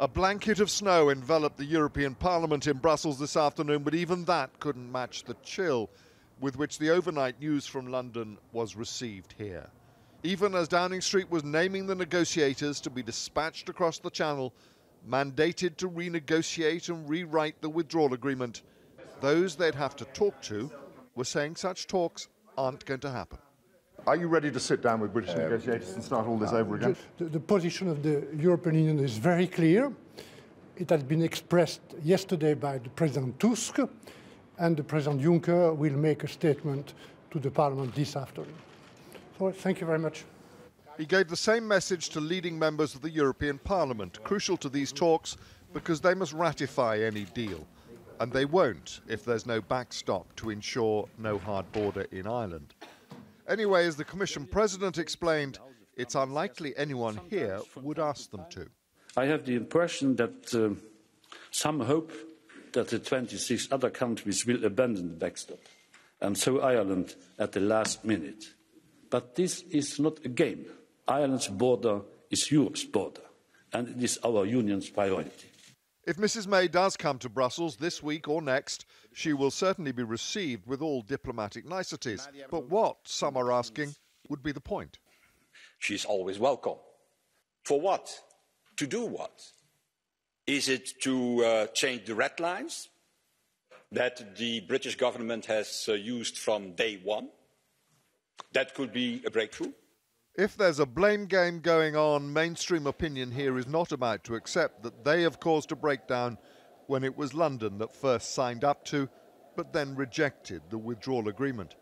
A blanket of snow enveloped the European Parliament in Brussels this afternoon, but even that couldn't match the chill with which the overnight news from London was received here. Even as Downing Street was naming the negotiators to be dispatched across the Channel, mandated to renegotiate and rewrite the withdrawal agreement, those they'd have to talk to were saying such talks aren't going to happen. Are you ready to sit down with British uh, negotiators and start all this uh, over again? The, the, position of the European Union is very clear. It has been expressed yesterday by the President Tusk, and the President Juncker will make a statement to the Parliament this afternoon. So thank you very much. He gave the same message to leading members of the European Parliament, crucial to these talks because they must ratify any deal. And they won't if there's no backstop to ensure no hard border in Ireland. Anyway, as the Commission President explained, it's unlikely anyone here would ask them to. I have the impression that uh, some hope that the 26 other countries will abandon the backstop, and so Ireland at the last minute. But this is not a game. Ireland's border is Europe's border, and it is our union's priority. If Mrs May does come to Brussels this week or next, she will certainly be received with all diplomatic niceties. But what, some are asking, would be the point? She's always welcome. For what? To do what? Is it to uh, change the red lines that the British government has uh, used from day one? That could be a breakthrough. If there's a blame game going on, mainstream opinion here is not about to accept that they have caused a breakdown when it was London that first signed up to, but then rejected the withdrawal agreement.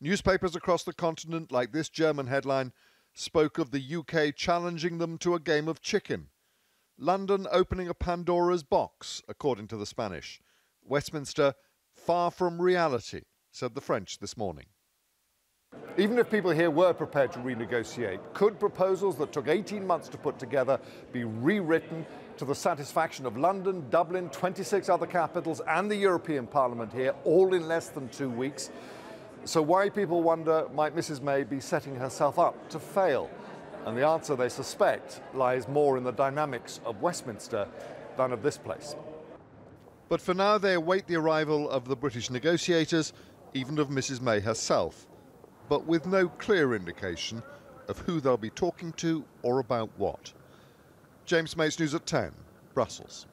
Newspapers across the continent, like this German headline, spoke of the UK challenging them to a game of chicken. London opening a Pandora's box, according to the Spanish. Westminster, far from reality, said the French this morning. Even if people here were prepared to renegotiate, could proposals that took 18 months to put together be rewritten to the satisfaction of London, Dublin, 26 other capitals, and the European Parliament here, all in less than two weeks? So, why people wonder might Mrs May be setting herself up to fail? And the answer, they suspect, lies more in the dynamics of Westminster than of this place. But for now, they await the arrival of the British negotiators, even of Mrs May herself but with no clear indication of who they'll be talking to or about what. James Mates News at 10, Brussels.